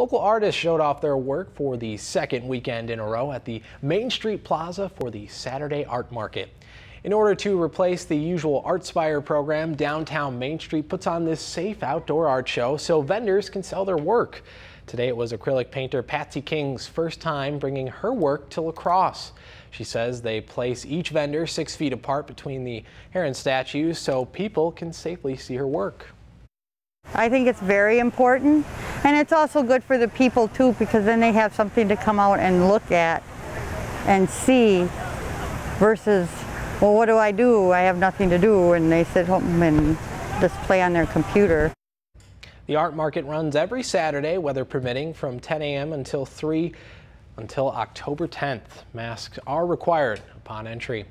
Local artists showed off their work for the second weekend in a row at the Main Street Plaza for the Saturday Art Market. In order to replace the usual Artspire program, downtown Main Street puts on this safe outdoor art show so vendors can sell their work. Today it was acrylic painter Patsy King's first time bringing her work to La Crosse. She says they place each vendor six feet apart between the heron statues so people can safely see her work. I think it's very important and it's also good for the people too because then they have something to come out and look at and see versus well what do I do? I have nothing to do and they sit home and just play on their computer. The art market runs every Saturday, weather permitting, from 10 a.m. until 3 until October 10th. Masks are required upon entry.